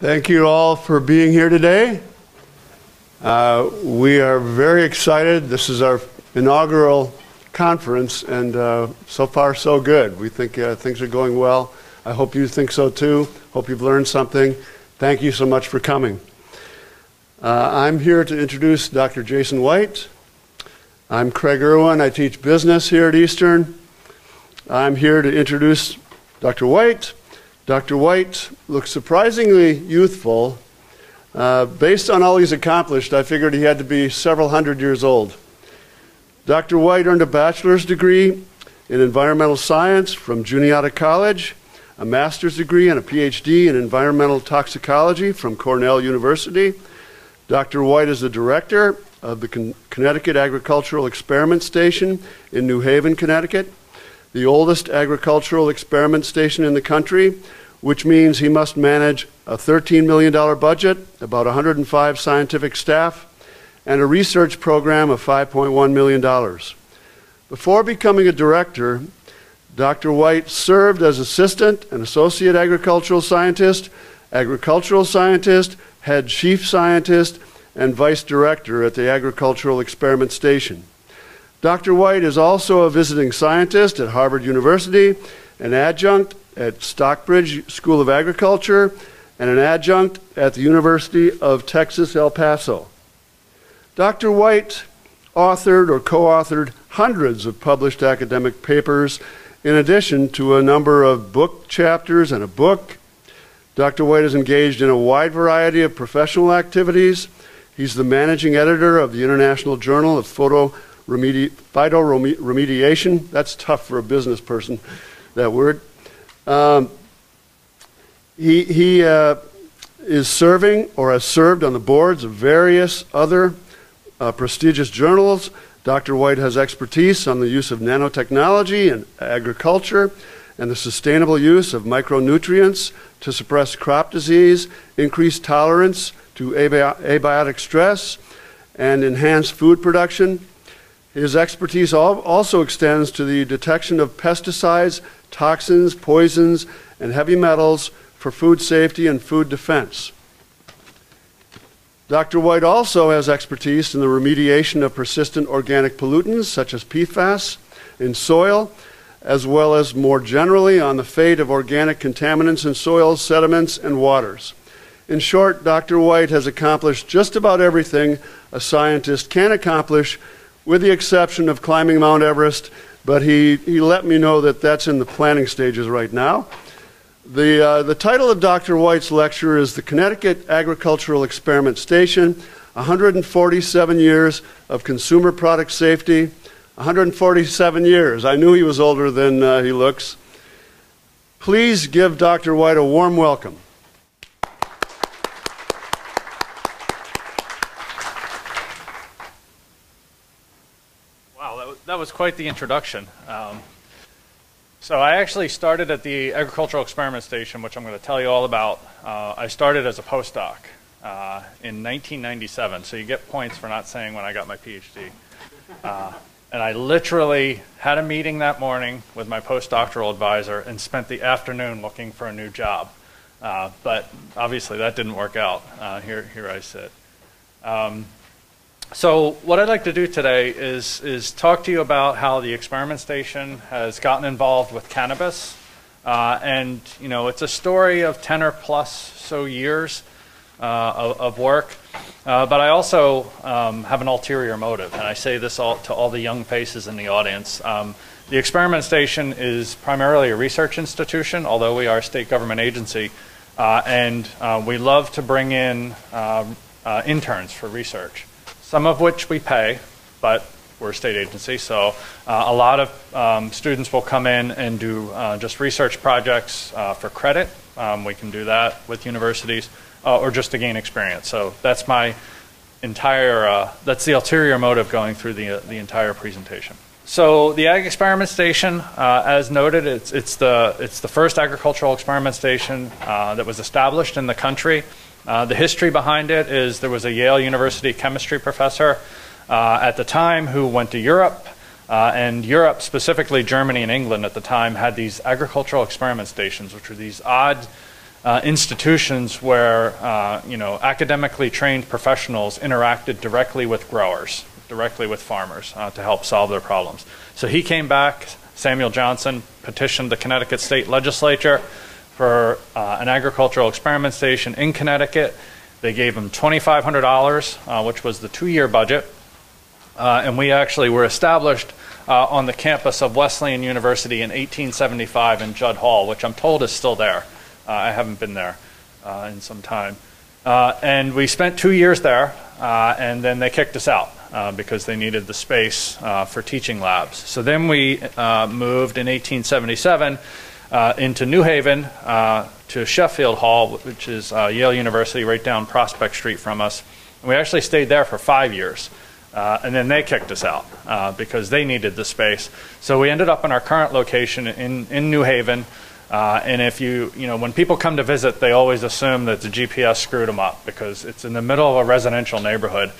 Thank you all for being here today. Uh, we are very excited. This is our inaugural conference, and uh, so far, so good. We think uh, things are going well. I hope you think so too. Hope you've learned something. Thank you so much for coming. Uh, I'm here to introduce Dr. Jason White. I'm Craig Irwin. I teach business here at Eastern. I'm here to introduce Dr. White. Dr. White looks surprisingly youthful. Uh, based on all he's accomplished, I figured he had to be several hundred years old. Dr. White earned a bachelor's degree in environmental science from Juniata College, a master's degree and a PhD in environmental toxicology from Cornell University. Dr. White is the director of the Con Connecticut Agricultural Experiment Station in New Haven, Connecticut the oldest agricultural experiment station in the country, which means he must manage a $13 million budget, about 105 scientific staff, and a research program of $5.1 million. Before becoming a director, Dr. White served as assistant and associate agricultural scientist, agricultural scientist, head chief scientist, and vice director at the Agricultural Experiment Station. Dr. White is also a visiting scientist at Harvard University, an adjunct at Stockbridge School of Agriculture, and an adjunct at the University of Texas El Paso. Dr. White authored or co authored hundreds of published academic papers, in addition to a number of book chapters and a book. Dr. White is engaged in a wide variety of professional activities. He's the managing editor of the International Journal of Photo remedi- phytoremediation. That's tough for a business person, that word. Um, he he uh, is serving or has served on the boards of various other uh, prestigious journals. Dr. White has expertise on the use of nanotechnology in agriculture and the sustainable use of micronutrients to suppress crop disease, increase tolerance to abiotic stress, and enhance food production. His expertise also extends to the detection of pesticides, toxins, poisons, and heavy metals for food safety and food defense. Dr. White also has expertise in the remediation of persistent organic pollutants such as PFAS in soil, as well as more generally on the fate of organic contaminants in soils, sediments, and waters. In short, Dr. White has accomplished just about everything a scientist can accomplish with the exception of climbing Mount Everest, but he, he let me know that that's in the planning stages right now. The, uh, the title of Dr. White's lecture is The Connecticut Agricultural Experiment Station 147 Years of Consumer Product Safety. 147 years. I knew he was older than uh, he looks. Please give Dr. White a warm welcome. that was quite the introduction. Um, so I actually started at the Agricultural Experiment Station, which I'm going to tell you all about. Uh, I started as a postdoc uh, in 1997, so you get points for not saying when I got my PhD. Uh, and I literally had a meeting that morning with my postdoctoral advisor and spent the afternoon looking for a new job. Uh, but obviously that didn't work out. Uh, here, here I sit. Um, so what I'd like to do today is, is talk to you about how the experiment station has gotten involved with cannabis. Uh, and, you know, it's a story of 10 or plus so years uh, of, of, work. Uh, but I also um, have an ulterior motive, and I say this all, to all the young faces in the audience. Um, the experiment station is primarily a research institution, although we are a state government agency. Uh, and uh, we love to bring in uh, interns for research some of which we pay, but we're a state agency, so uh, a lot of um, students will come in and do uh, just research projects uh, for credit. Um, we can do that with universities, uh, or just to gain experience. So that's my entire, uh, that's the ulterior motive going through the, uh, the entire presentation. So the Ag Experiment Station, as noted, it's, it's, the, it's the first agricultural experiment station that was established in the country. Uh, the history behind it is there was a Yale University chemistry professor uh, at the time who went to Europe, uh, and Europe, specifically Germany and England at the time, had these agricultural experiment stations, which were these odd uh, institutions where uh, you know academically trained professionals interacted directly with growers, directly with farmers uh, to help solve their problems. So he came back. Samuel Johnson petitioned the Connecticut State Legislature for uh, an agricultural experiment station in Connecticut. They gave him $2,500, uh, which was the two-year budget, uh, and we actually were established uh, on the campus of Wesleyan University in 1875 in Judd Hall, which I'm told is still there. Uh, I haven't been there uh, in some time. Uh, and we spent two years there, uh, and then they kicked us out uh, because they needed the space for teaching labs. So then we moved in 1877 into New Haven to Sheffield Hall, which is Yale University right down Prospect Street from us. And we actually stayed there for five years. Uh, and then they kicked us out uh, because they needed the space. So we ended up in our current location in, in New Haven. Uh, and if you, you know, when people come to visit, they always assume that the GPS screwed them up because it's in the middle of a residential neighborhood.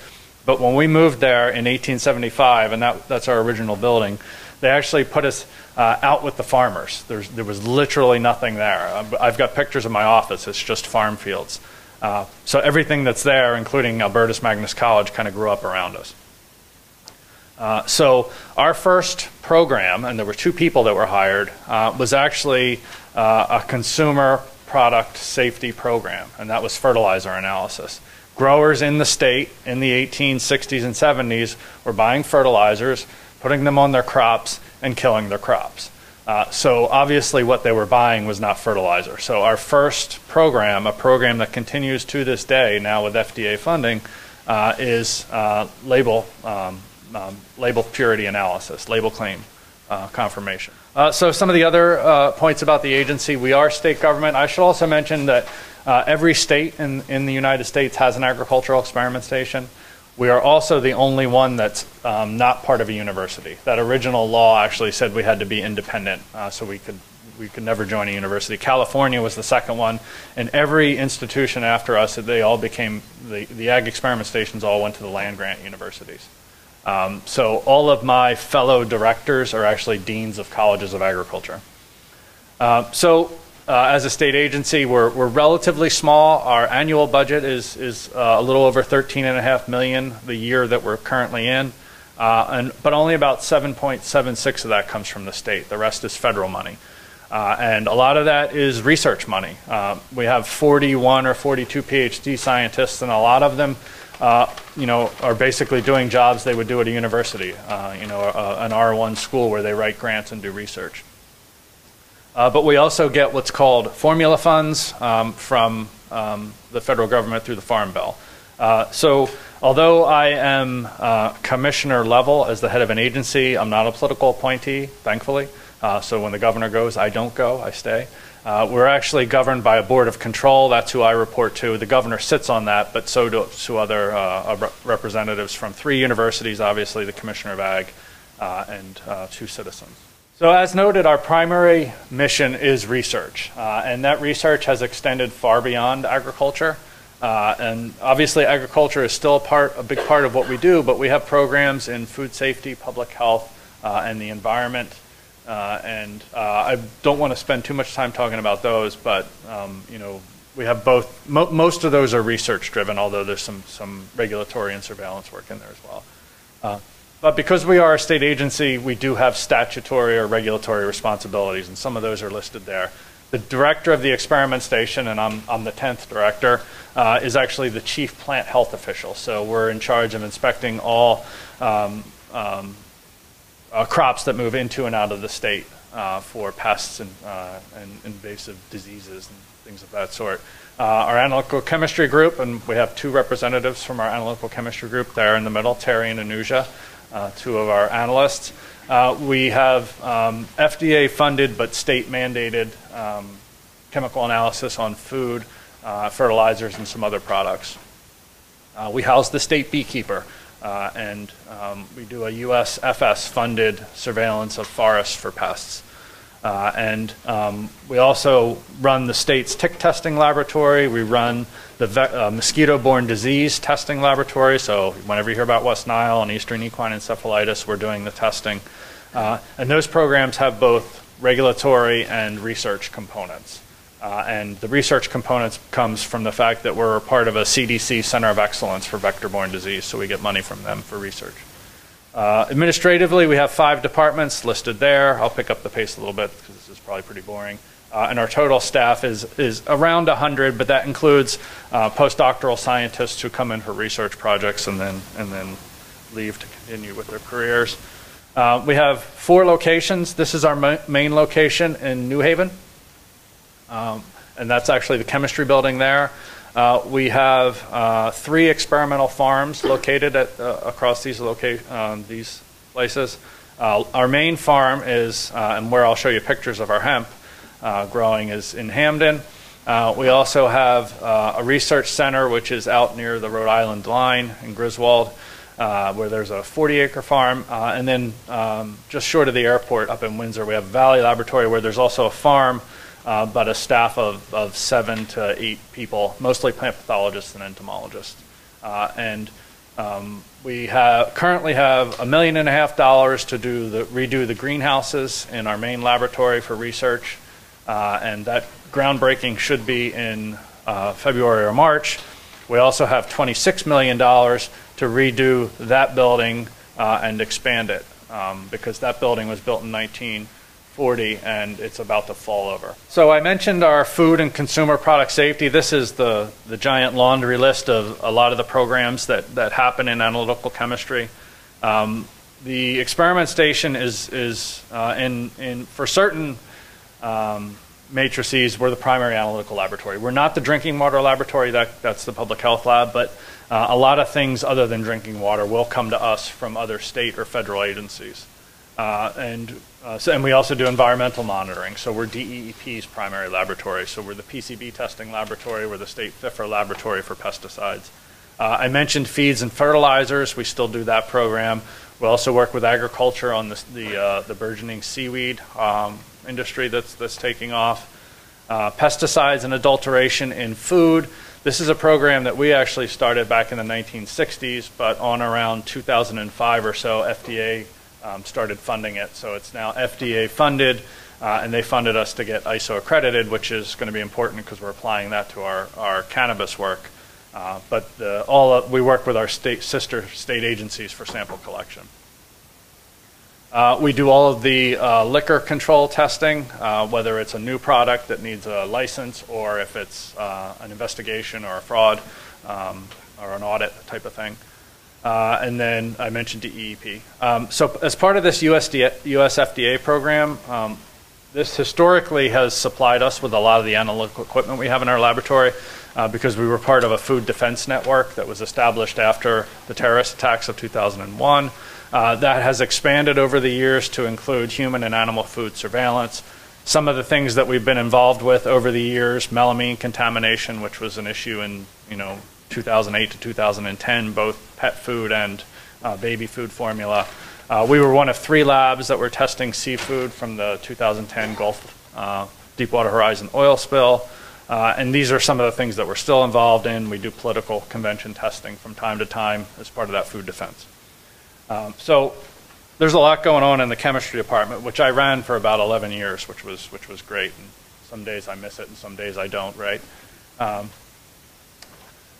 But when we moved there in 1875, and that, that's our original building, they actually put us uh, out with the farmers. There's, there was literally nothing there. I've got pictures in my office. It's just farm fields. Uh, so everything that's there, including Albertus Magnus College, kind of grew up around us. Uh, so our first program, and there were two people that were hired, uh, was actually uh, a consumer product safety program, and that was fertilizer analysis. Growers in the state in the 1860s and 70s were buying fertilizers, putting them on their crops, and killing their crops. Uh, so obviously what they were buying was not fertilizer. So our first program, a program that continues to this day now with FDA funding, uh, is uh, label um, um, label purity analysis, label claim uh, confirmation. Uh, so some of the other uh, points about the agency, we are state government. I should also mention that every state in, in the United States has an agricultural experiment station. We are also the only one that's um, not part of a university. That original law actually said we had to be independent, uh, so we could we could never join a university. California was the second one, and every institution after us, they all became the the ag experiment stations all went to the land grant universities. Um, so all of my fellow directors are actually deans of colleges of agriculture. Uh, so uh, as a state agency, we're, we're, relatively small. Our annual budget is, is uh, a little over 13 and a half million the year that we're currently in. Uh, and, but only about 7.76 of that comes from the state. The rest is federal money. Uh, and a lot of that is research money. Uh, we have 41 or 42 PhD scientists, and a lot of them uh, you know, are basically doing jobs they would do at a university, you know, an R1 school where they write grants and do research. Uh, but we also get what's called formula funds um, from um, the federal government through the Farm Bill. Uh, so although I am uh, commissioner level as the head of an agency, I'm not a political appointee, thankfully. so when the governor goes, I don't go, I stay. Uh, we're actually governed by a board of control. That's who I report to. The governor sits on that, but so do, do other uh, representatives from three universities, obviously the commissioner of ag, uh, and uh, two citizens. So as noted, our primary mission is research, uh, and that research has extended far beyond agriculture. Uh, and obviously, agriculture is still a part, a big part of what we do, but we have programs in food safety, public health, and the environment. Uh, and uh, I don't want to spend too much time talking about those, but um, you know, we have both. Mo most of those are research driven, although there's some some regulatory and surveillance work in there as well. But because we are a state agency, we do have statutory or regulatory responsibilities, and some of those are listed there. The director of the experiment station, and I'm, I'm the 10th director, uh, is actually the chief plant health official. So we're in charge of inspecting all um, um, uh, crops that move into and out of the state uh, for pests and, uh, and, invasive diseases and things of that sort. Uh, our analytical chemistry group, and we have two representatives from our analytical chemistry group there in the middle, Terry and Anuja, two of our analysts. Uh, we have um, FDA funded but state mandated um, chemical analysis on food, fertilizers, and some other products. we house the state beekeeper. Uh, and um, we do a USFS funded surveillance of forests for pests. Uh, and um, we also run the state's tick testing laboratory. We run the uh, mosquito-borne disease testing laboratory. So whenever you hear about West Nile and Eastern equine encephalitis, we're doing the testing. Uh, and those programs have both regulatory and research components. Uh, and the research components comes from the fact that we're part of a CDC Center of Excellence for Vector-Borne Disease, so we get money from them for research. Uh, administratively, we have five departments listed there. I'll pick up the pace a little bit because this is probably pretty boring. Uh, and our total staff is, is around 100, but that includes uh, postdoctoral scientists who come in for research projects and then, and then leave to continue with their careers. Uh, we have four locations. This is our ma main location in New Haven. Um, and that's actually the chemistry building there. Uh, we have uh, three experimental farms located at, uh, across these, loca um, these places. Our main farm is, and where I'll show you pictures of our hemp growing, is in Hamden. we also have a research center which is out near the Rhode Island line in Griswold. where there's a 40 acre farm. and then um, just short of the airport up in Windsor, we have Valley Laboratory where there's also a farm uh, but a staff of, of seven to eight people, mostly plant pathologists and entomologists. Uh, and um, we have currently have a million and a half dollars to do the redo the greenhouses in our main laboratory for research, uh, and that groundbreaking should be in uh, February or March. We also have 26 million dollars to redo that building uh, and expand it um, because that building was built in 1940 and it's about to fall over. So I mentioned our food and consumer product safety. This is the, the giant laundry list of a lot of the programs that, that happen in analytical chemistry. Um, the experiment station is, is uh, in, in, for certain um, matrices, we're the primary analytical laboratory. We're not the drinking water laboratory, that, that's the public health lab, but uh, a lot of things other than drinking water will come to us from other state or federal agencies. Uh, and, uh, so, and we also do environmental monitoring. So we're DEEP's primary laboratory. So we're the PCB testing laboratory. We're the state FIFRA laboratory for pesticides. Uh, I mentioned feeds and fertilizers. We still do that program. We also work with agriculture on the, the, uh, the burgeoning seaweed um, industry that's, that's taking off. Uh, pesticides and adulteration in food. This is a program that we actually started back in the 1960s, but on around 2005 or so, FDA um, started funding it. So it's now FDA funded, uh, and they funded us to get ISO accredited, which is going to be important because we're applying that to our, our cannabis work. Uh, but the, all of, we work with our state sister state agencies for sample collection. Uh, we do all of the uh, liquor control testing, uh, whether it's a new product that needs a license or if it's uh, an investigation or a fraud um, or an audit type of thing. Uh, and then I mentioned DEEP. Um, so as part of this USD, US FDA program, um, this historically has supplied us with a lot of the analytical equipment we have in our laboratory uh, because we were part of a food defense network that was established after the terrorist attacks of 2001. Uh, that has expanded over the years to include human and animal food surveillance. Some of the things that we've been involved with over the years, melamine contamination, which was an issue in, you know, 2008 to 2010, both pet food and uh, baby food formula. Uh, we were one of three labs that were testing seafood from the 2010 Gulf uh, Deepwater Horizon oil spill. Uh, and these are some of the things that we're still involved in. We do political convention testing from time to time as part of that food defense. Um, so there's a lot going on in the chemistry department, which I ran for about 11 years, which was, which was great. And some days I miss it and some days I don't, right? Um,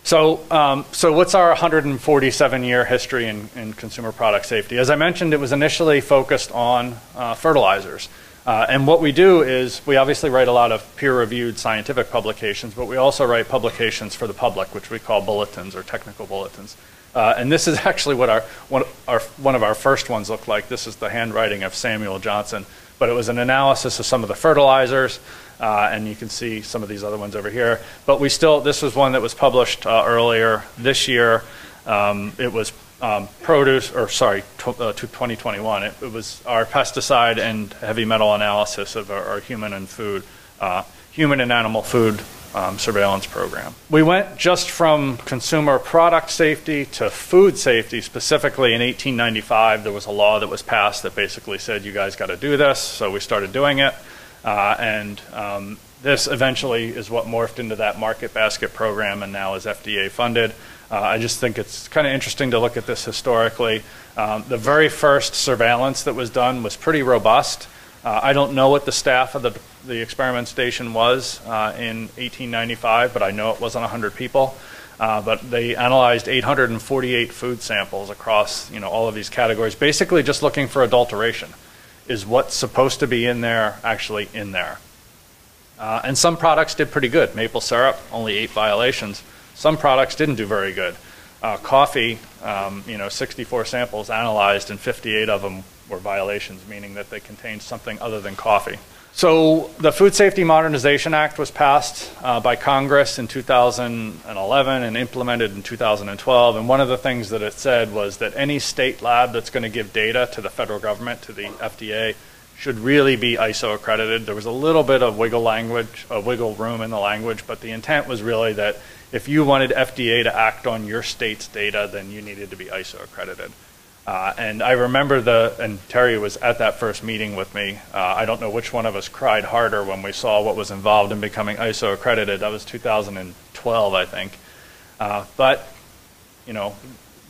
so, um, so what's our 147-year history in, in, consumer product safety? As I mentioned, it was initially focused on uh, fertilizers. Uh, and what we do is we obviously write a lot of peer-reviewed scientific publications, but we also write publications for the public, which we call bulletins or technical bulletins. Uh, and this is actually what our one, our one of our first ones looked like. This is the handwriting of Samuel Johnson, but it was an analysis of some of the fertilizers, uh, and you can see some of these other ones over here. But we still, this was one that was published uh, earlier this year. Um, it was um, produce, or sorry, uh, 2021. It, it, was our pesticide and heavy metal analysis of our, our human and food, uh, human and animal food um, surveillance program. We went just from consumer product safety to food safety. Specifically, in 1895, there was a law that was passed that basically said, "You guys got to do this." So we started doing it. Uh, and um, this eventually is what morphed into that market basket program and now is FDA funded. Uh, I just think it's kind of interesting to look at this historically. Um, the very first surveillance that was done was pretty robust. Uh, I don't know what the staff of the, the experiment station was uh, in 1895, but I know it wasn't 100 people. Uh, but they analyzed 848 food samples across you know all of these categories, basically just looking for adulteration. Is what's supposed to be in there actually in there? Uh, and some products did pretty good. Maple syrup, only eight violations. Some products didn't do very good. Uh, coffee, um, you know, 64 samples analyzed and 58 of them were violations, meaning that they contained something other than coffee. So the Food Safety Modernization Act was passed uh, by Congress in 2011 and implemented in 2012. And one of the things that it said was that any state lab that's going to give data to the federal government, to the FDA, should really be ISO accredited. There was a little bit of wiggle language, a wiggle room in the language, but the intent was really that if you wanted FDA to act on your state's data, then you needed to be ISO accredited. Uh, and I remember the, and Terry was at that first meeting with me. Uh, I don't know which one of us cried harder when we saw what was involved in becoming ISO accredited. That was 2012, I think. Uh, but, you know,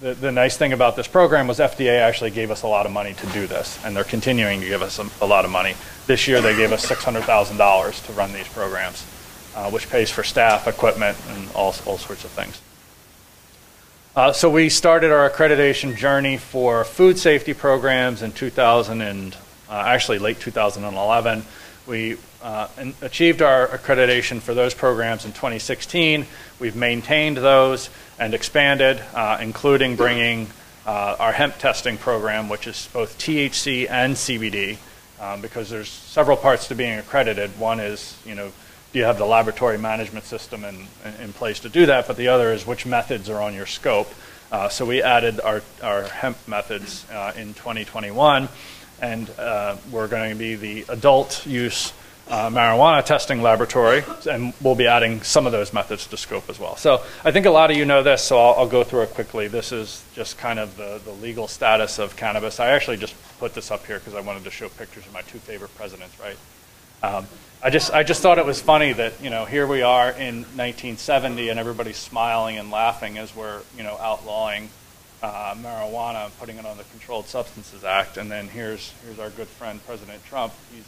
the, the nice thing about this program was FDA actually gave us a lot of money to do this, and they're continuing to give us a, a lot of money. This year they gave us $600,000 to run these programs, uh, which pays for staff, equipment, and all, all sorts of things. Uh, so we started our accreditation journey for food safety programs in 2000 and uh, actually late 2011. We uh, achieved our accreditation for those programs in 2016. We've maintained those and expanded, uh, including bringing uh, our hemp testing program, which is both THC and CBD, um, because there's several parts to being accredited. One is, you know, do you have the laboratory management system in, in place to do that? But the other is which methods are on your scope. Uh, so we added our, our hemp methods uh, in 2021, and uh, we're going to be the adult use uh, marijuana testing laboratory, and we'll be adding some of those methods to scope as well. So I think a lot of you know this, so I'll, I'll go through it quickly. This is just kind of the, the legal status of cannabis. I actually just put this up here because I wanted to show pictures of my two favorite presidents, right? Um, I just I just thought it was funny that you know here we are in 1970 and everybody's smiling and laughing as we're you know outlawing uh, marijuana, putting it on the Controlled Substances Act, and then here's here's our good friend President Trump. He's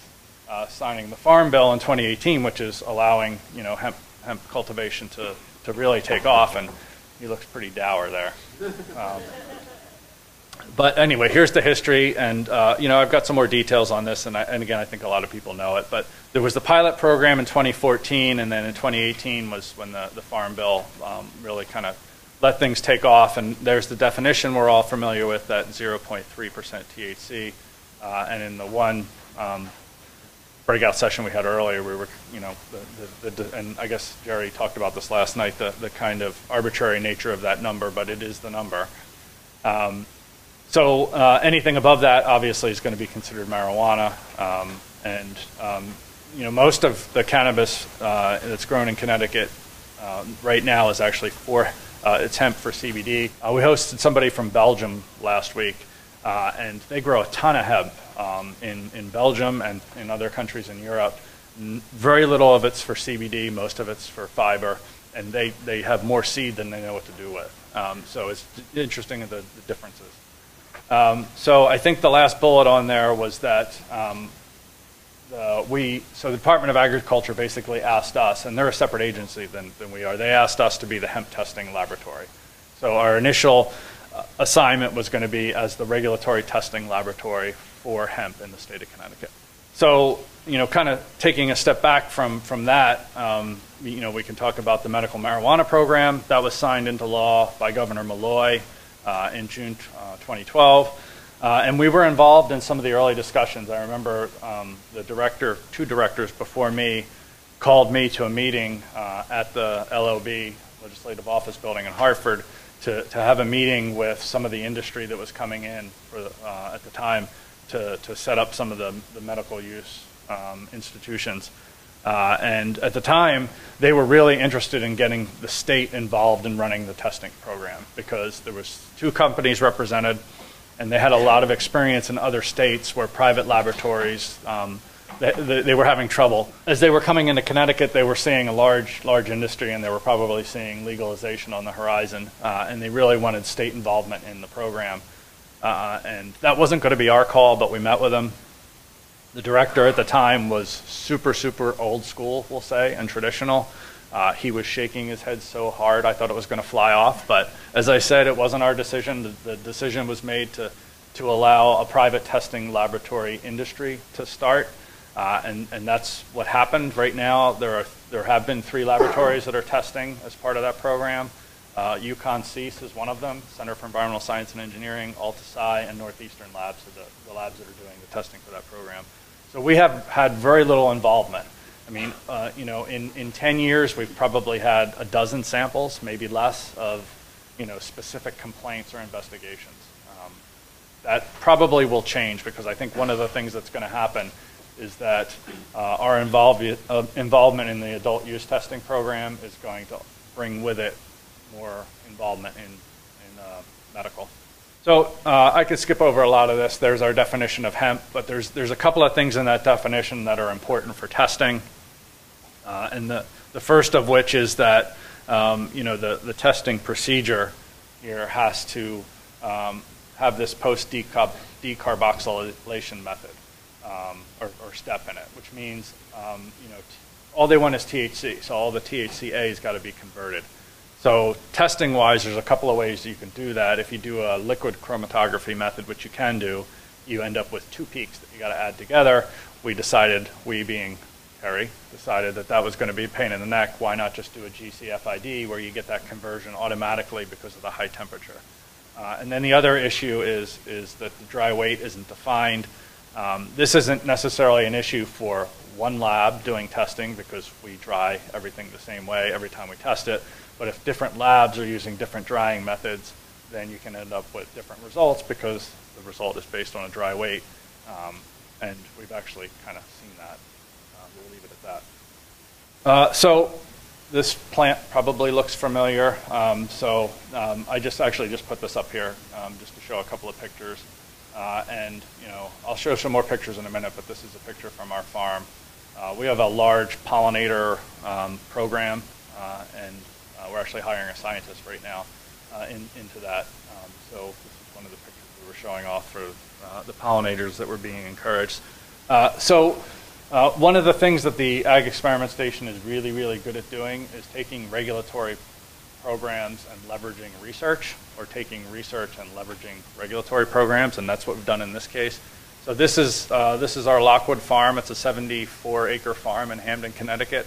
uh, signing the Farm Bill in 2018, which is allowing you know hemp hemp cultivation to to really take off, and he looks pretty dour there. Um, but anyway, here's the history, and uh, you know I've got some more details on this, and, I, and, again I think a lot of people know it. But there was the pilot program in 2014, and then in 2018 was when the, the Farm Bill um, really kind of let things take off. And there's the definition we're all familiar with, that 0.3% THC. Uh, and in the one um, breakout session we had earlier, we were, you know, the, the, the, and I guess Jerry talked about this last night, the, the kind of arbitrary nature of that number, but it is the number. Um, so uh, anything above that obviously is going to be considered marijuana. Um, and um, you know, most of the cannabis uh, that's grown in Connecticut uh, right now is actually for uh, it's hemp for CBD. Uh, we hosted somebody from Belgium last week, uh, and they grow a ton of hemp um, in in Belgium and in other countries in Europe. Very little of it's for CBD. Most of it's for fiber, and they they have more seed than they know what to do with. Um, so it's interesting the, the differences. Um, so I think the last bullet on there was that um, uh, we, so the Department of Agriculture basically asked us, and they're a separate agency than, than we are, they asked us to be the hemp testing laboratory. So our initial uh, assignment was going to be as the regulatory testing laboratory for hemp in the state of Connecticut. So, you know, kind of taking a step back from, from that, um, you know, we can talk about the medical marijuana program that was signed into law by Governor Malloy uh, in June uh, 2012. Uh, and we were involved in some of the early discussions. I remember um, the director, two directors before me, called me to a meeting uh, at the LOB, Legislative Office Building in Hartford, to, to have a meeting with some of the industry that was coming in the, uh, at the time to, to set up some of the, the medical use um, institutions. Uh, and at the time, they were really interested in getting the state involved in running the testing program because there was two companies represented, and they had a lot of experience in other states where private laboratories um, they, they, were having trouble. As they were coming into Connecticut, they were seeing a large, large industry, and they were probably seeing legalization on the horizon. Uh, and they really wanted state involvement in the program. Uh, and that wasn't going to be our call, but we met with them The director at the time was super, super old school, we'll say, and traditional. Uh, he was shaking his head so hard, I thought it was going to fly off. But as I said, it wasn't our decision. The, the decision was made to, to allow a private testing laboratory industry to start. Uh, and, and that's what happened. Right now, there, are, there have been three laboratories that are testing as part of that program. Uh, UConn CEAS is one of them, Center for Environmental Science and Engineering, Alta and Northeastern Labs are the, the labs that are doing the testing for that program. So we have had very little involvement. I mean, uh, you know, in, in 10 years, we've probably had a dozen samples, maybe less, of, you know, specific complaints or investigations. Um, that probably will change because I think one of the things that's going to happen is that uh, our involve, uh, involvement in the adult use testing program is going to bring with it more involvement in, in uh, medical. So uh, I could skip over a lot of this. There's our definition of hemp, but there's, there's a couple of things in that definition that are important for testing. Uh, and the, the first of which is that um, you know, the, the testing procedure here has to um, have this post-decarboxylation method um, or, or, step in it, which means um, you know, all they want is THC, so all the THCA has got to be converted. So testing wise, there's a couple of ways you can do that. If you do a liquid chromatography method, which you can do, you end up with two peaks that you got to add together. We decided, we being Harry, decided that that was going to be a pain in the neck. Why not just do a GCFID where you get that conversion automatically because of the high temperature? Uh, and then the other issue is, is that the dry weight isn't defined. Um, this isn't necessarily an issue for one lab doing testing because we dry everything the same way every time we test it. But if different labs are using different drying methods, then you can end up with different results because the result is based on a dry weight. Um, and we've actually kind of seen that. Uh, we'll leave it at that. Uh, so this plant probably looks familiar. Um, so um, I just actually just put this up here um, just to show a couple of pictures. Uh, and you know, I'll show some more pictures in a minute, but this is a picture from our farm. Uh, we have a large pollinator um, program, uh, and uh, we're actually hiring a scientist right now in, into that. Um, so this is one of the pictures we were showing off for the pollinators that were being encouraged. So uh, one of the things that the Ag Experiment Station is really, really good at doing is taking regulatory programs and leveraging research, or taking research and leveraging regulatory programs, and that's what we've done in this case. So this is, uh, this is our Lockwood farm. It's a 74 acre farm in Hamden, Connecticut.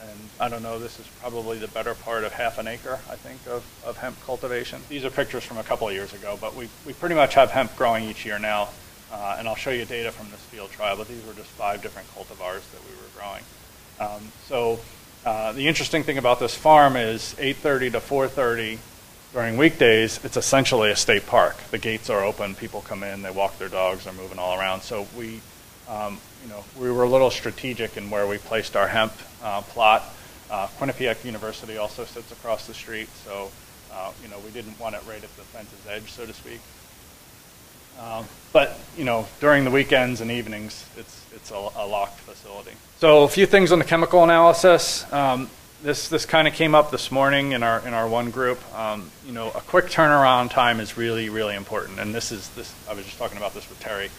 And I don't know, this is probably the better part of half an acre, I think, of, of hemp cultivation. These are pictures from a couple of years ago, but we, we pretty much have hemp growing each year now. Uh, and I'll show you data from this field trial, but these were just five different cultivars that we were growing. Um, so uh, the interesting thing about this farm is 8.30 to 4.30 during weekdays, it's essentially a state park. The gates are open, people come in, they walk their dogs, they're moving all around. So we, um, you know, we were a little strategic in where we placed our hemp uh, plot. Uh, Quinnipiac University also sits across the street, so uh, you know we didn't want it right at the fence's edge, so to speak. Um, but you know, during the weekends and evenings, it's it's a, a, locked facility. So a few things on the chemical analysis. Um, this this kind of came up this morning in our in our one group. Um, you know, a quick turnaround time is really really important, and this is this. I was just talking about this with Terry.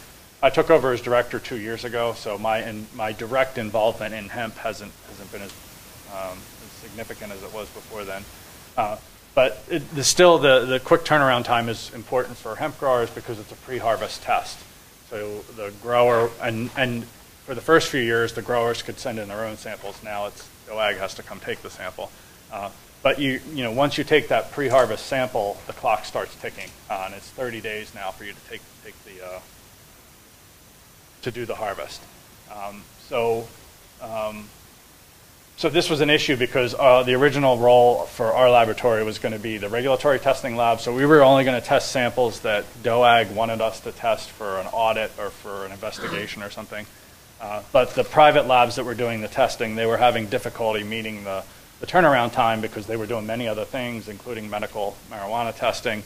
I took over as director two years ago, so my in, my direct involvement in hemp hasn't hasn't been as um, as significant as it was before then. Uh, but it, the, still, the, the quick turnaround time is important for hemp growers because it's a pre-harvest test. So the grower, and, and for the first few years, the growers could send in their own samples. Now it's DOAG has to come take the sample. Uh, but you, you know, once you take that pre-harvest sample, the clock starts ticking, uh, and it's 30 days now for you to take take the uh, to do the harvest. Um, so um, so this was an issue because uh, the original role for our laboratory was going to be the regulatory testing lab. So we were only going to test samples that DOAG wanted us to test for an audit or for an investigation or something. Uh, but the private labs that were doing the testing, they were having difficulty meeting the, the turnaround time because they were doing many other things, including medical marijuana testing.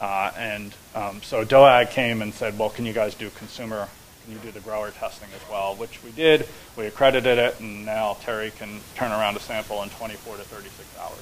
Uh, and um, so DOAG came and said, well, can you guys do consumer you do the grower testing as well, which we did. We accredited it, and now Terry can turn around a sample in 24 to 36 hours,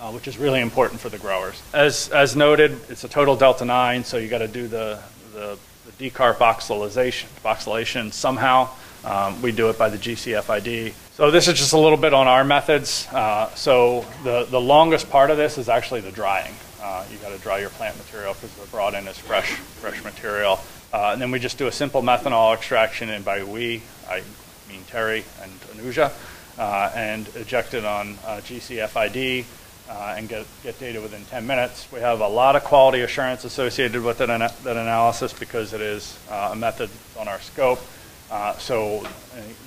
uh, which is really important for the growers. As, as noted, it's a total delta 9, so you got to do the, the the decarboxylation, boxylation somehow. Um, we do it by the GCFID. So this is just a little bit on our methods. Uh, so the, the longest part of this is actually the drying. Uh, you got to dry your plant material because they're brought in as fresh, fresh material. Uh, and then we just do a simple methanol extraction, and by we, I mean Terry and Anuja, uh, and eject it on uh, GCFID uh, and get, get data within 10 minutes. We have a lot of quality assurance associated with that, ana- that analysis because it is uh, a method on our scope. Uh, so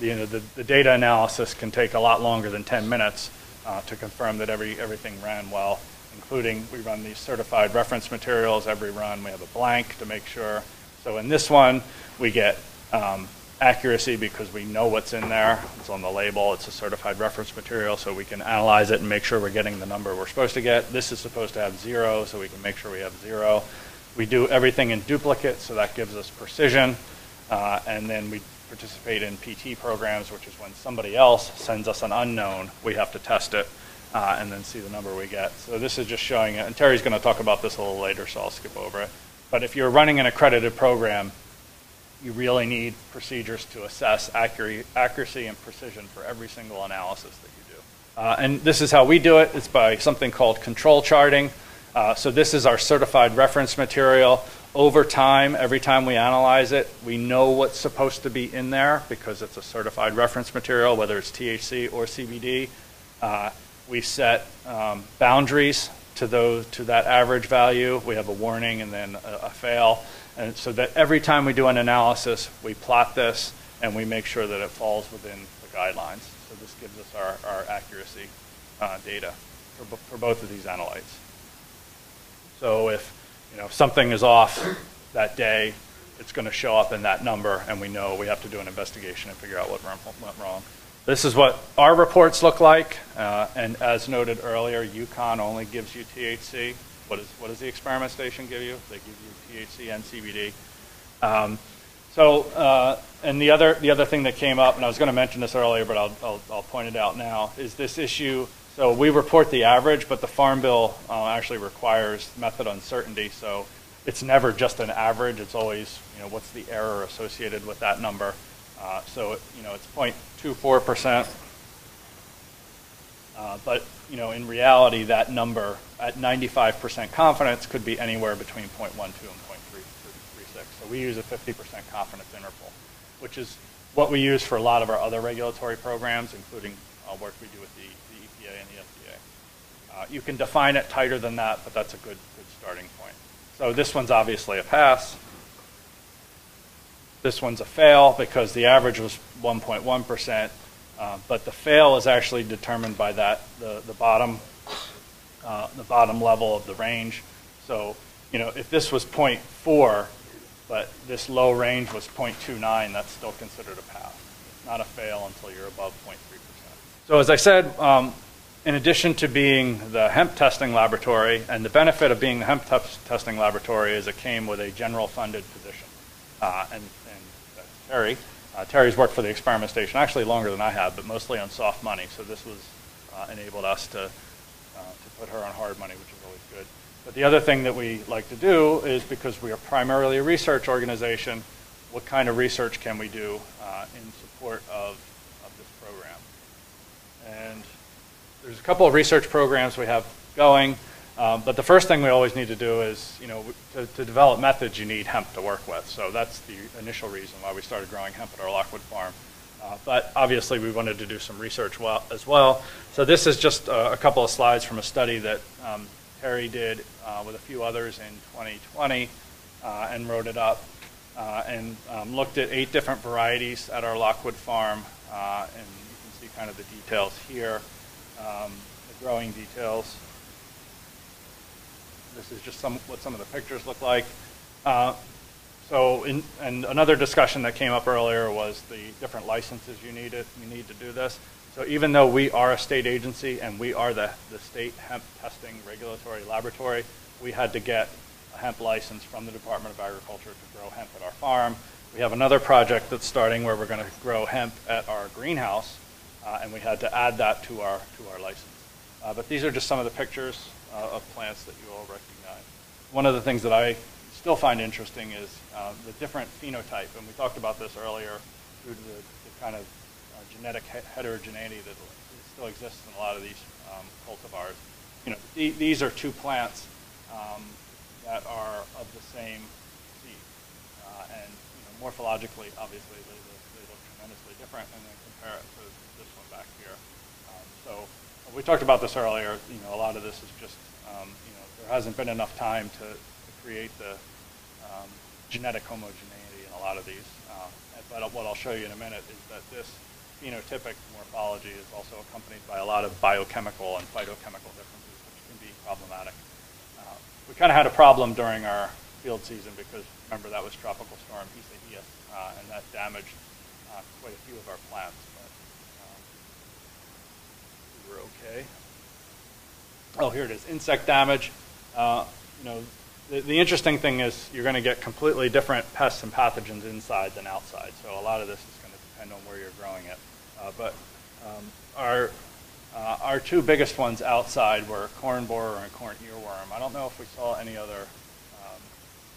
you know, the, the data analysis can take a lot longer than 10 minutes to confirm that every, everything ran well, including we run these certified reference materials every run. We have a blank to make sure. So in this one, we get um, accuracy because we know what's in there. It's on the label. It's a certified reference material, so we can analyze it and make sure we're getting the number we're supposed to get. This is supposed to have zero, so we can make sure we have zero. We do everything in duplicate, so that gives us precision. Uh, and then we participate in PT programs, which is when somebody else sends us an unknown, we have to test it uh, and then see the number we get. So this is just showing it, and Terry's going to talk about this a little later, so I'll skip over it. But if you're running an accredited program, you really need procedures to assess accuracy, and precision for every single analysis that you do. Uh, and this is how we do it. It's by something called control charting. Uh, so this is our certified reference material. Over time, every time we analyze it, we know what's supposed to be in there because it's a certified reference material, whether it's THC or CBD. Uh, we set um, boundaries to those to that average value. We have a warning and then a, a fail. And so that every time we do an analysis, we plot this and we make sure that it falls within the guidelines. So this gives us our, our accuracy uh, data for, for both of these analytes. So if you know something is off that day, it's going to show up in that number, and we know we have to do an investigation and figure out what went wrong. This is what our reports look like, uh, and as noted earlier, UConn only gives you THC. What, is, what does the experiment station give you? They give you THC and CBD. Um, so, uh, and the other, the other thing that came up, and I was going to mention this earlier, but I'll, I'll, I'll, point it out now, is this issue. So we report the average, but the Farm Bill uh, actually requires method uncertainty. So it's never just an average. It's always, you know, what's the error associated with that number. Uh, so, you know, it's 0.24 percent uh, but you know, in reality, that number at 95% confidence could be anywhere between 0.12 and 0.36. So we use a 50% confidence interval, which is what we use for a lot of our other regulatory programs, including uh, work we do with the, the EPA and the FDA. Uh, you can define it tighter than that, but that's a good, good starting point. So this one's obviously a pass. This one's a fail because the average was 1.1%. Uh, but the fail is actually determined by that the the bottom uh, the bottom level of the range. So you know if this was 0.4, but this low range was 0.29, that's still considered a pass. It's not a fail until you're above 0.3 percent. So as I said. Um, in addition to being the hemp testing laboratory, and the benefit of being the hemp testing laboratory is it came with a general funded position. Uh, and Terry, uh, Terry's worked for the experiment station actually longer than I have, but mostly on soft money. So this was uh, enabled us to, uh, to put her on hard money, which is always good. But the other thing that we like to do is because we are primarily a research organization, what kind of research can we do uh, in support of, of this program? And there's a couple of research programs we have going. Um, but the first thing we always need to do is, you know, to, to, develop methods, you need hemp to work with. So that's the initial reason why we started growing hemp at our Lockwood farm. Uh, but obviously, we wanted to do some research well, as well. So this is just a, couple of slides from a study that um, did uh, with a few others in 2020 uh, and wrote it up uh, and um, looked at eight different varieties at our Lockwood farm. Uh, and you can see kind of the details here, um, the growing details. This is just some, what some of the pictures look like. Uh, so, in, and another discussion that came up earlier was the different licenses you need, it, you need to do this. So even though we are a state agency and we are the, the state hemp testing regulatory laboratory, we had to get a hemp license from the Department of Agriculture to grow hemp at our farm. We have another project that's starting where we're going to grow hemp at our greenhouse, uh, and we had to add that to our, to our license. Uh, but these are just some of the pictures uh, of plants that you all recognize. One of the things that I still find interesting is uh, the different phenotype, and we talked about this earlier due to the, the kind of uh, genetic heterogeneity that still exists in a lot of these um, cultivars. You know, the- these are two plants um, that are of the same seed, uh, and you know, morphologically, obviously, they look, they look tremendously different, and then compare it to this one back here. Um, so we talked about this earlier. You know, a lot of this is just um, you know there hasn't been enough time to, to create the um, genetic homogeneity in a lot of these. Uh, but what I'll show you in a minute is that this phenotypic morphology is also accompanied by a lot of biochemical and phytochemical differences, which can be problematic. Uh, we kind of had a problem during our field season because remember that was tropical storm Isaias, uh, and that damaged uh, quite a few of our plants. Okay. Oh, here it is, insect damage. Uh, you know, the, the interesting thing is you're going to get completely different pests and pathogens inside than outside. So a lot of this is going to depend on where you're growing it. Uh, but um, our uh, our two biggest ones outside were corn borer and corn earworm. I don't know if we saw any other um,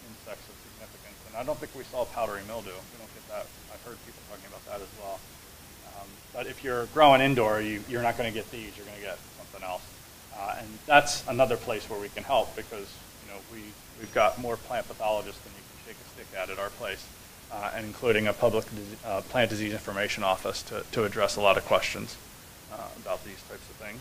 insects of significance, and I don't think we saw powdery mildew. We don't get that. I've heard people talking about that as well. But if you're growing indoor, you, you're not going to get these. You're going to get something else. Uh, and that's another place where we can help because you know we we've got more plant pathologists than you can shake a stick at at our place, uh, and including a public uh, plant disease information office to, to address a lot of questions uh, about these types of things.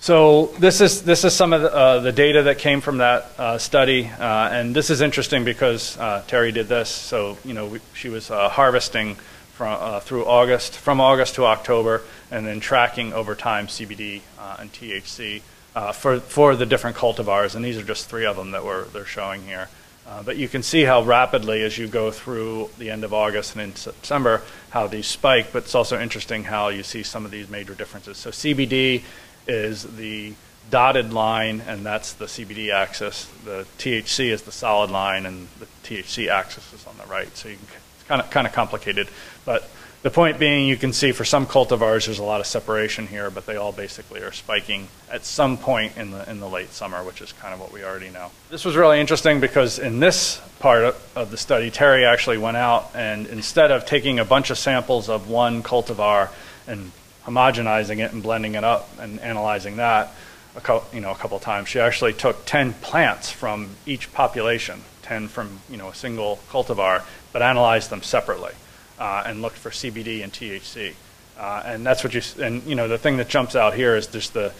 So this is this is some of the, uh, the data that came from that uh, study, and this is interesting because Terry did this. So you know we, she was harvesting from uh, through August, from August to October, and then tracking over time CBD uh, and THC uh, for for the different cultivars, and these are just three of them that we're they're showing here. Uh, but you can see how rapidly, as you go through the end of August and in September, how these spike. But it's also interesting how you see some of these major differences. So CBD is the dotted line, and that's the CBD axis. The THC is the solid line, and the THC axis is on the right. So you can, it's kind of kind of complicated. But the point being, you can see for some cultivars, there's a lot of separation here, but they all basically are spiking at some point in the in the late summer, which is kind of what we already know. This was really interesting because in this part of, the study, Terry actually went out and instead of taking a bunch of samples of one cultivar and homogenizing it and blending it up and analyzing that, a couple, you know, a couple times, she actually took 10 plants from each population, 10 from you know a single cultivar, but analyzed them separately uh, and looked for CBD and THC. Uh, and that's what you, and you know, the thing that jumps out here is just the,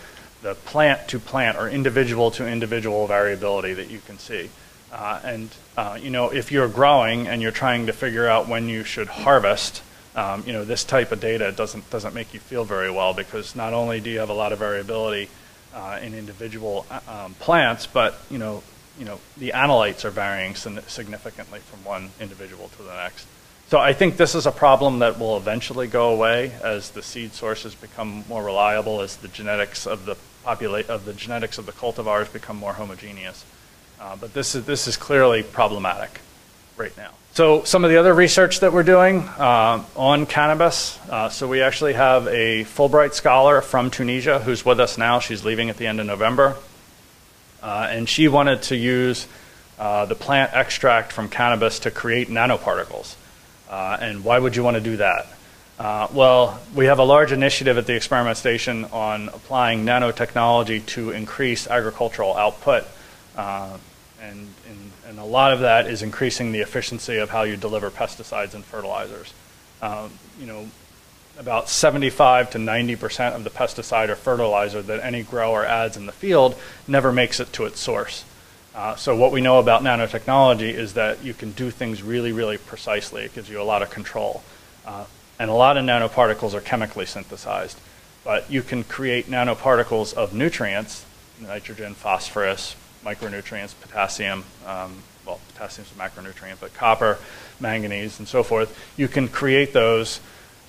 the plant to plant or individual to individual variability that you can see. Uh, and, uh, you know, if you're growing and you're trying to figure out when you should harvest, um, you know, this type of data doesn't, doesn't make you feel very well because not only do you have a lot of variability uh, in individual uh, um, plants, but, you know, you know, the analytes are varying significantly from one individual to the next. So I think this is a problem that will eventually go away as the seed sources become more reliable, as the genetics of the of the genetics of the cultivars become more homogeneous. Uh, but this is this is clearly problematic right now. So some of the other research that we're doing uh, on cannabis. Uh, so we actually have a Fulbright scholar from Tunisia who's with us now. She's leaving at the end of November, uh, and she wanted to use uh, the plant extract from cannabis to create nanoparticles. Uh, and why would you want to do that? Uh, well, we have a large initiative at the experiment station on applying nanotechnology to increase agricultural output. Uh, and, and, and, a lot of that is increasing the efficiency of how you deliver pesticides and fertilizers. Um, you know, about 75 to 90% of the pesticide or fertilizer that any grower adds in the field never makes it to its source. Uh, so what we know about nanotechnology is that you can do things really, really precisely. It gives you a lot of control. Uh, and a lot of nanoparticles are chemically synthesized. But you can create nanoparticles of nutrients, nitrogen, phosphorus, micronutrients, potassium, um, well, potassium is a macronutrient, but copper, manganese, and so forth. You can create those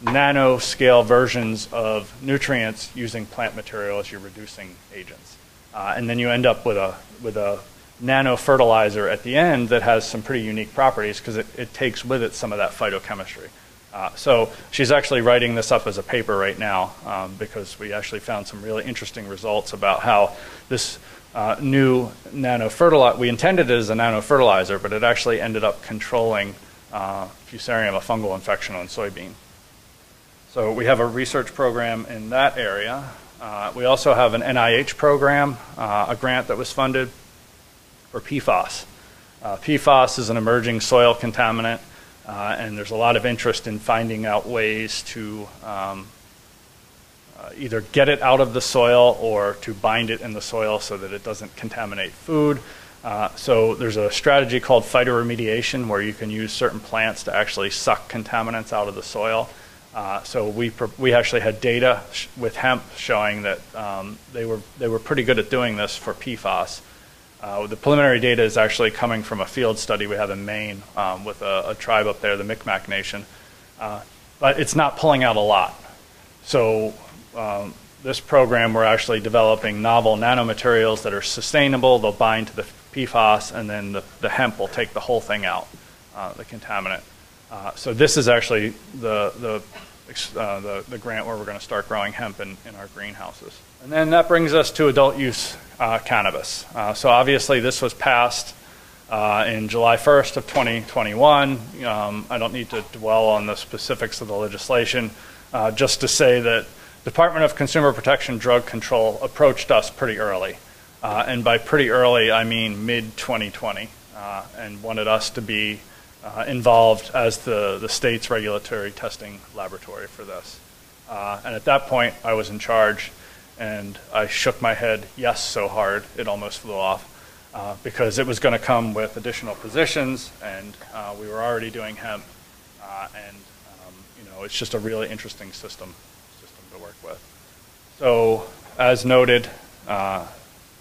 nanoscale versions of nutrients using plant material as your reducing agents. Uh, and then you end up with a, with a nano fertilizer at the end that has some pretty unique properties because it, it, takes with it some of that phytochemistry. Uh, so she's actually writing this up as a paper right now um, because we actually found some really interesting results about how this uh, new nano fertilizer, we intended it as a nano fertilizer, but it actually ended up controlling uh, Fusarium, a fungal infection on soybean. So we have a research program in that area. Uh, we also have an NIH program, uh, a grant that was funded for PFAS. Uh, PFAS is an emerging soil contaminant, uh, and there's a lot of interest in finding out ways to um, uh, either get it out of the soil or to bind it in the soil so that it doesn't contaminate food. Uh, so there's a strategy called phytoremediation where you can use certain plants to actually suck contaminants out of the soil. Uh, so we, we actually had data with hemp showing that um, they, were, they were pretty good at doing this for PFAS. Uh, the preliminary data is actually coming from a field study we have in Maine um, with a, a, tribe up there, the Micmac Nation. Uh, but it's not pulling out a lot. So um, this program, we're actually developing novel nanomaterials that are sustainable. They'll bind to the PFAS, and then the, the hemp will take the whole thing out, uh, the contaminant. Uh, so this is actually the, the, uh, the, the, grant where we're going to start growing hemp in, in our greenhouses. And then that brings us to adult use uh, cannabis. Uh, so obviously this was passed uh, in July 1st of 2021. Um, I don't need to dwell on the specifics of the legislation, just to say that Department of Consumer Protection Drug Control approached us pretty early. Uh, and by pretty early, I mean mid 2020, uh, and wanted us to be uh, involved as the, the state's regulatory testing laboratory for this. Uh, and at that point, I was in charge, and I shook my head yes so hard it almost flew off. Uh, because it was going to come with additional positions, and uh, we were already doing hemp, and um, you know it's just a really interesting system system to work with. So, as noted, uh,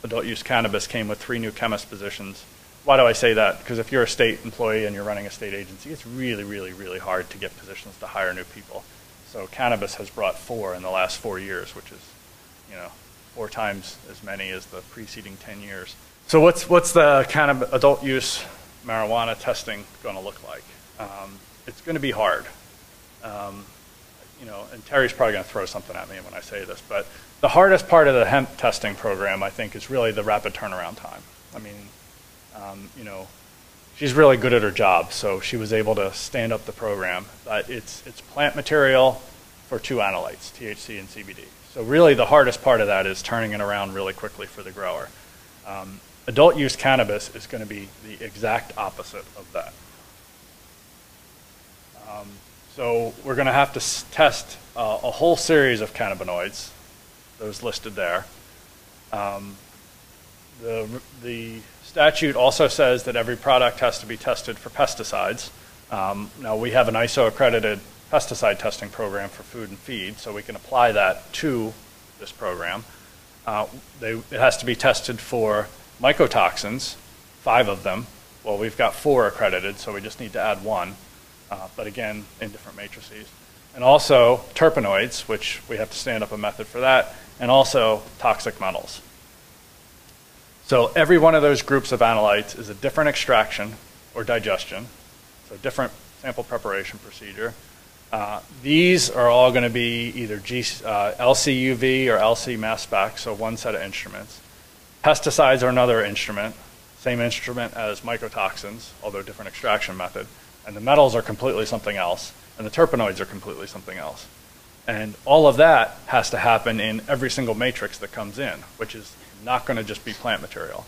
adult use cannabis came with three new chemist positions. Why do I say that? Because if you're a state employee and you're running a state agency, it's really, really, really hard to get positions to hire new people. So cannabis has brought four in the last four years, which is, you know, four times as many as the preceding 10 years. So what's, what's the kind of adult use marijuana testing going to look like? Um, it's going to be hard. Um, you know, and Terry's probably going to throw something at me when I say this, but the hardest part of the hemp testing program, I think, is really the rapid turnaround time. I mean, um, you know, she's really good at her job, so she was able to stand up the program. But it's it's plant material for two analytes, THC and CBD. So really, the hardest part of that is turning it around really quickly for the grower. Um, adult use cannabis is going to be the exact opposite of that. Um, so we're going to have to test uh, a whole series of cannabinoids, those listed there. Um, the, the statute also says that every product has to be tested for pesticides. Um, now we have an ISO accredited pesticide testing program for food and feed, so we can apply that to this program. Uh, they, it has to be tested for mycotoxins, five of them. Well, we've got four accredited, so we just need to add one uh, but again, in different matrices. And also terpenoids, which we have to stand up a method for that, and also toxic metals. So every one of those groups of analytes is a different extraction or digestion, so different sample preparation procedure. Uh, these are all going to be either G, uh, LCUV or LC mass spec, so one set of instruments. Pesticides are another instrument, same instrument as mycotoxins, although different extraction method and the metals are completely something else, and the terpenoids are completely something else. And all of that has to happen in every single matrix that comes in, which is not going to just be plant material.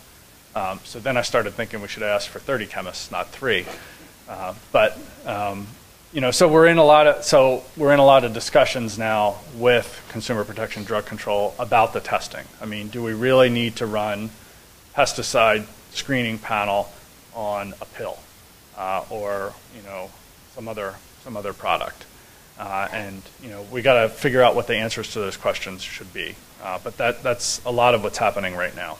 Um, so then I started thinking we should ask for 30 chemists, not three. Uh, but um, you know, so we're in a lot of so we're in a lot of discussions now with Consumer Protection Drug Control about the testing. I mean, do we really need to run pesticide screening panel on a pill? uh, or you know some other some other product. Uh, and you know we got to figure out what the answers to those questions should be. Uh, but that that's a lot of what's happening right now.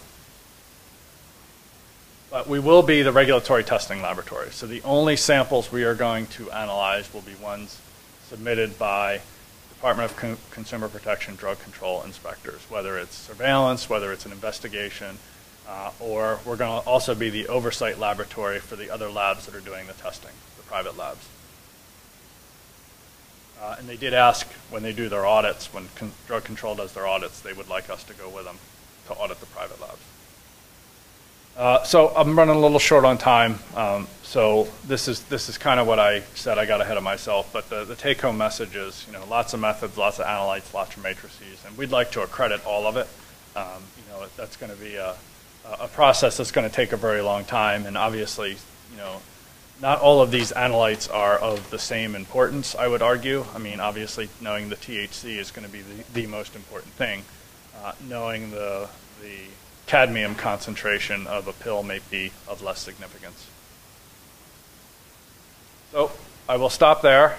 But we will be the regulatory testing laboratory. So the only samples we are going to analyze will be ones submitted by Department of Con Consumer Protection drug control inspectors, whether it's surveillance, whether it's an investigation, uh, or we're going to also be the oversight laboratory for the other labs that are doing the testing, the private labs. Uh, And they did ask, when they do their audits, when con- drug control does their audits, they would like us to go with them to audit the private labs. Uh, So I'm running a little short on time, um, so this is, this is kind of what I said, I got ahead of myself, but the, the take-home message is, you know, lots of methods, lots of analytes, lots of matrices, and we'd like to accredit all of it. Um, You know, that's going to be a, a process that's going to take a very long time, and obviously, you know, not all of these analytes are of the same importance, I would argue. I mean, obviously, knowing the THC is going to be the, the most important thing. Uh, knowing the, the cadmium concentration of a pill may be of less significance. So I will stop there.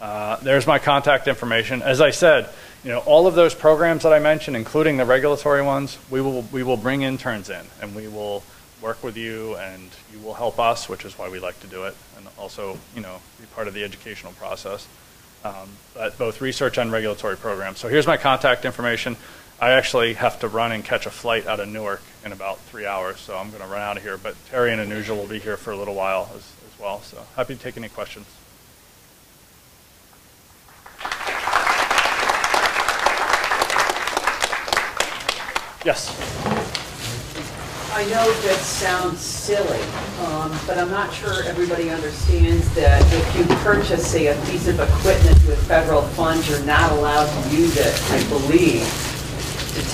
Uh, there's my contact information. As I said, you know, all of those programs that I mentioned, including the regulatory ones, we will, we will bring interns in and we will work with you and you will help us, which is why we like to do it, and also, you know, be part of the educational process. Um, but both research and regulatory programs. So here's my contact information. I actually have to run and catch a flight out of Newark in about three hours, so I'm going to run out of here. But Terry and Anuja will be here for a little while as, as well. So happy to take any questions. Yes. I know that sounds silly, um, but I'm not sure everybody understands that if you purchase, say, a piece of equipment with federal funds, you're not allowed to use it, I believe,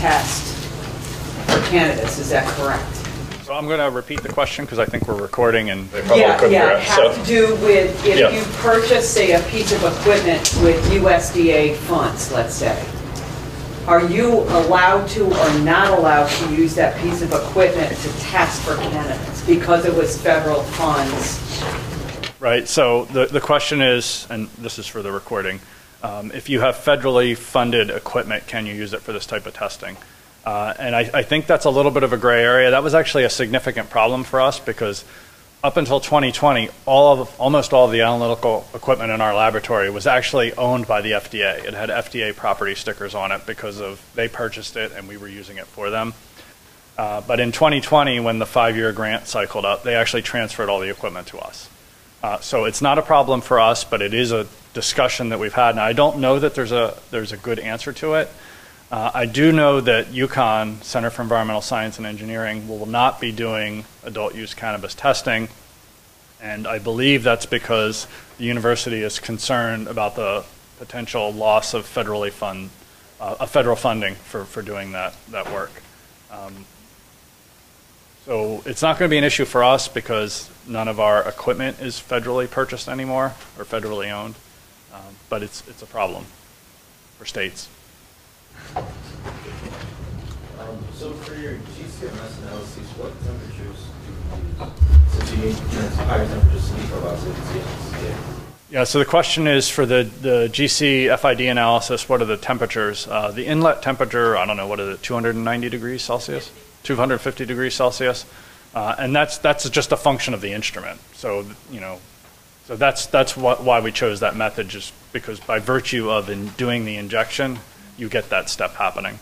test for cannabis. Is that correct? So I'm going to repeat the question because I think we're recording and they probably Yeah, couldn't hear yeah, it. it has to do with Yeah. if you purchase, say, a piece of equipment with USDA funds, let's say. Are you allowed to or not allowed to use that piece of equipment to test for cannabis because it was federal funds? Right, so the, the question is, and this is for the recording, um, if you have federally funded equipment, can you use it for this type of testing? Uh, and I, I think that's a little bit of a gray area. That was actually a significant problem for us because up until 2020, all of, almost all of the analytical equipment in our laboratory was actually owned by the FDA. It had FDA property stickers on it because of they purchased it and we were using it for them. Uh, but in 2020, when the five-year grant cycled up, they actually transferred all the equipment to us. Uh, so it's not a problem for us, but it is a discussion that we've had. And I don't know that there's a there's a good answer to it. Uh, I do know that UConn Center for Environmental Science and Engineering will not be doing adult use cannabis testing, and I believe that's because the university is concerned about the potential loss of federally fund uh, federal funding for, for doing that that work. Um, so it's not going to be an issue for us because none of our equipment is federally purchased anymore or federally owned, um, but it's it's a problem for states. Um, So for your GCMS analyses, what temperatures do you use? Since you higher temperatures probability yeah. Yeah, so the question is for the, the GC FID analysis, what are the temperatures? Uh, the inlet temperature, I don't know, what is it, 290 degrees Celsius? 250 degrees Celsius? Uh, and that's, that's just a function of the instrument. So, you know, so that's, that's what, why we chose that method, just because by virtue of in doing the injection, you get that step happening.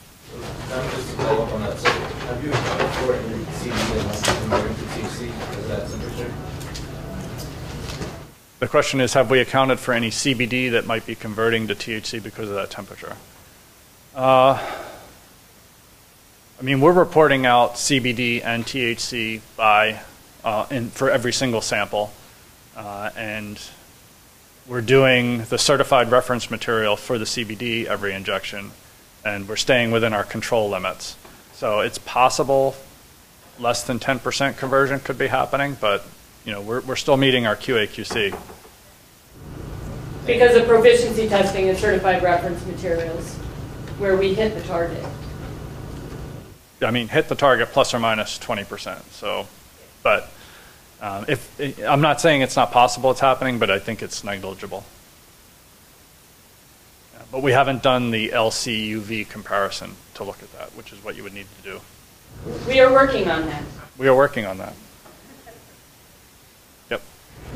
The question is, have we accounted for any CBD that might be converting to THC because of that temperature? Uh, I mean, we're reporting out CBD and THC by, uh, in, for every single sample. Uh, and we're doing the certified reference material for the CBD every injection. And we're staying within our control limits. So it's possible less than 10% conversion could be happening, but you know, we're, we're still meeting our QA/QC. Because of proficiency testing and certified reference materials, where we hit the target. I mean, hit the target plus or minus 20%. So, but um, if I'm not saying it's not possible, it's happening, but I think it's negligible. Yeah, But we haven't done the LCUV comparison to look at that, which is what you would need to do. We are working on that. We are working on that. Yep.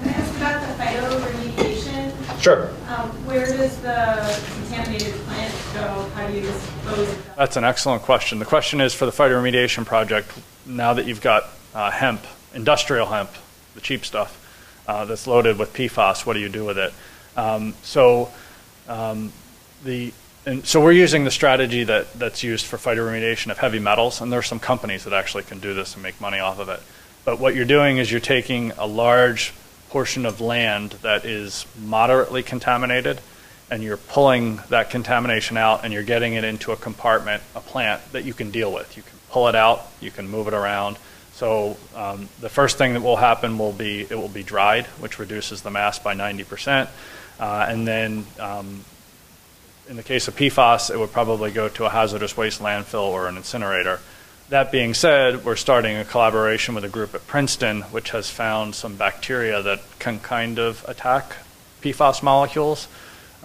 Can I ask about the phytoremediation? Sure. Um, Where does the contaminated plant How do you dispose of that? That's an excellent question. The question is for the phytoremediation project, now that you've got uh, hemp, industrial hemp, the cheap stuff, uh, that's loaded with PFAS, what do you do with it? Um, so Um, the, and so we're using the strategy that, that's used for phytoremediation of heavy metals, and there are some companies that actually can do this and make money off of it. But what you're doing is you're taking a large portion of land that is moderately contaminated, and you're pulling that contamination out and you're getting it into a compartment, a plant that you can deal with. You can pull it out, you can move it around. So um, the first thing that will happen will be it will be dried, which reduces the mass by 90%. Uh, and then um, in the case of PFAS, it would probably go to a hazardous waste landfill or an incinerator. That being said, we're starting a collaboration with a group at Princeton, which has found some bacteria that can kind of attack PFAS molecules.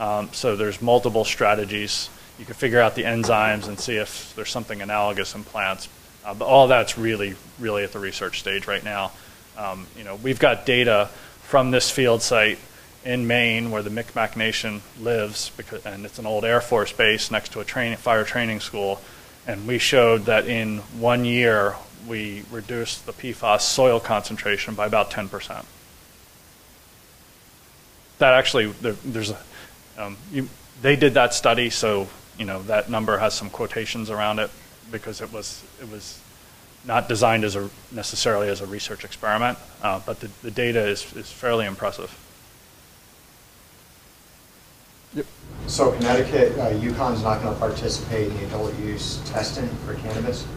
Um, so there's multiple strategies. You can figure out the enzymes and see if there's something analogous in plants. Uh, but all that's really, really at the research stage right now. Um, you know, we've got data from this field site in Maine where the Micmac Nation lives, because, and it's an old Air Force base next to a fire training school. And we showed that in one year, we reduced the PFAS soil concentration by about 10%. That actually, there, there's a, um, you, they did that study, so you know that number has some quotations around it because it was it was not designed as a necessarily as a research experiment, uh, but the, the data is, is fairly impressive. Yep. So Connecticut, uh, UConn's not going to participate in the adult use testing for cannabis?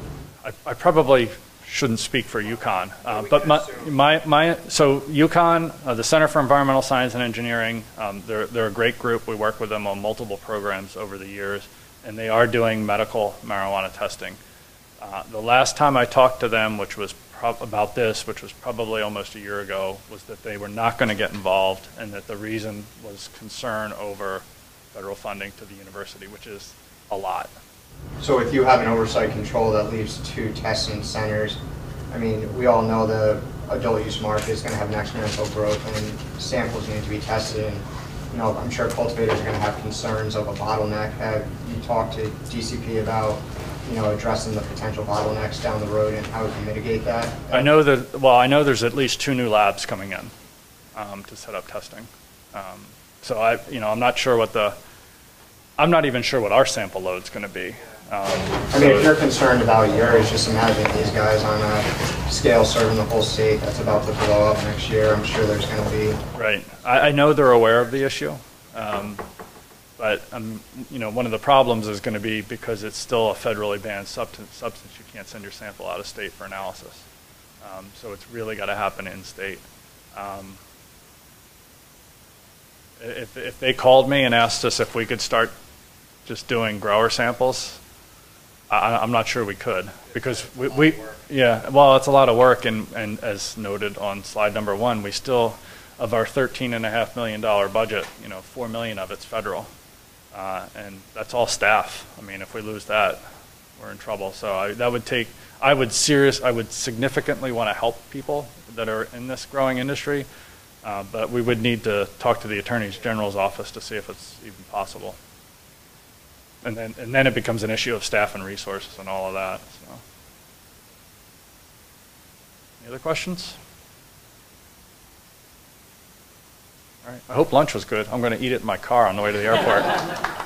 I, I probably shouldn't speak for UConn, uh, but my, my, my, so UConn, uh, the Center for Environmental Science and Engineering, um, they're, they're a great group. We work with them on multiple programs over the years, and they are doing medical marijuana testing. Uh, the last time I talked to them, which was about this, which was probably almost a year ago, was that they were not going to get involved, and that the reason was concern over federal funding to the university, which is a lot. So with you having oversight control, that leaves two testing centers. I mean, we all know the adult use market is going to have an exponential growth and samples need to be tested. And, you know, I'm sure cultivators are going to have concerns of a bottleneck. Have you talked to DCP about, you know, addressing the potential bottlenecks down the road and how we can mitigate that? I know that, well, I know there's at least two new labs coming in um, to set up testing. Um, so I, you know, I'm not sure what the, I'm not even sure what our sample load is going to be. Um, I mean, if you're concerned about yours, just imagine these guys on a scale serving the whole state that's about to blow up next year. I'm sure there's going to be Right. I, I know they're aware of the issue, um, but um, you know, one of the problems is going to be because it's still a federally banned substance. Substance, you can't send your sample out of state for analysis. Um, so it's really got to happen in state. Um, if if they called me and asked us if we could start just doing grower samples, I, I'm not sure we could because we, we yeah well it's a lot of work and and as noted on slide number one we still of our 13 and a half million dollar budget you know four million of it's federal. Uh, and that's all staff. I mean if we lose that we're in trouble. So I, that would take I would serious I would significantly want to help people that are in this growing industry uh, but we would need to talk to the attorney general's office to see if it's even possible and then and then it becomes an issue of staff and resources and all of that. So. Any other questions? All right. I hope lunch was good. I'm going to eat it in my car on the way to the airport.